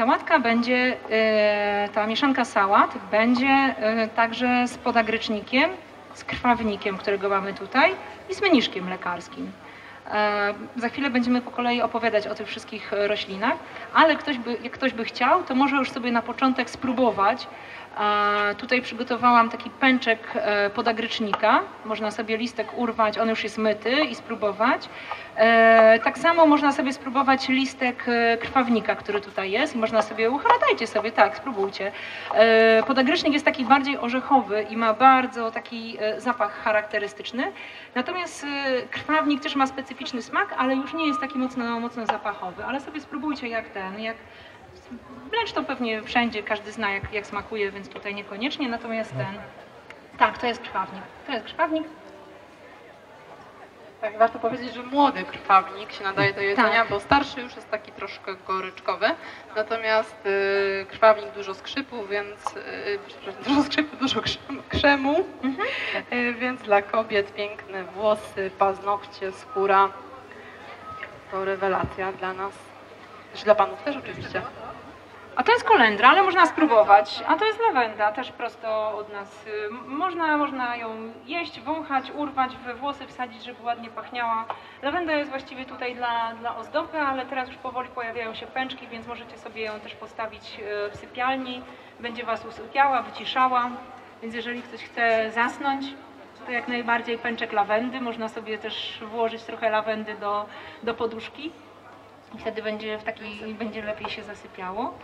Sałatka będzie, e, ta mieszanka sałat będzie e, także z podagrycznikiem, z krwawnikiem, którego mamy tutaj i z meniszkiem lekarskim. E, Za chwilę będziemy po kolei opowiadać o tych wszystkich e, roślinach, ale ktoś by, jak ktoś by chciał, to może już sobie na początek spróbować. E, Tutaj przygotowałam taki pęczek podagrycznika. Można sobie listek urwać, on już jest myty i spróbować. Tak samo można sobie spróbować listek krwawnika, który tutaj jest można sobie, uchradajcie sobie, tak, spróbujcie. Podagrycznik jest taki bardziej orzechowy i ma bardzo taki zapach charakterystyczny. Natomiast krwawnik też ma specyficzny smak, ale już nie jest taki mocno, mocno zapachowy. Ale sobie spróbujcie jak ten, jak wręcz to pewnie wszędzie każdy zna jak, jak smakuje, więc tutaj niekoniecznie. Natomiast ten, tak, to jest krwawnik. To jest krwawnik. Tak, warto powiedzieć, że młody krwawnik się nadaje do jedzenia, Tak. bo starszy już jest taki troszkę goryczkowy. Natomiast y, krwawnik dużo skrzypu, więc y, dużo skrzypu, dużo krzemu, krzemu Mhm. y, więc dla kobiet piękne włosy, paznokcie, skóra. To rewelacja dla nas. Też dla panów też oczywiście. A to jest kolendra, ale można spróbować. A to jest lawenda, też prosto od nas. Y, Można, można ją jeść, wąchać, urwać, we włosy wsadzić, żeby ładnie pachniała. Lawenda jest właściwie tutaj dla, dla ozdoby, ale teraz już powoli pojawiają się pęczki, więc możecie sobie ją też postawić y, w sypialni. Będzie Was usypiała, wyciszała. Więc jeżeli ktoś chce zasnąć, to jak najbardziej pęczek lawendy. Można sobie też włożyć trochę lawendy do, do poduszki. I wtedy będzie w taki, będzie lepiej się zasypiało.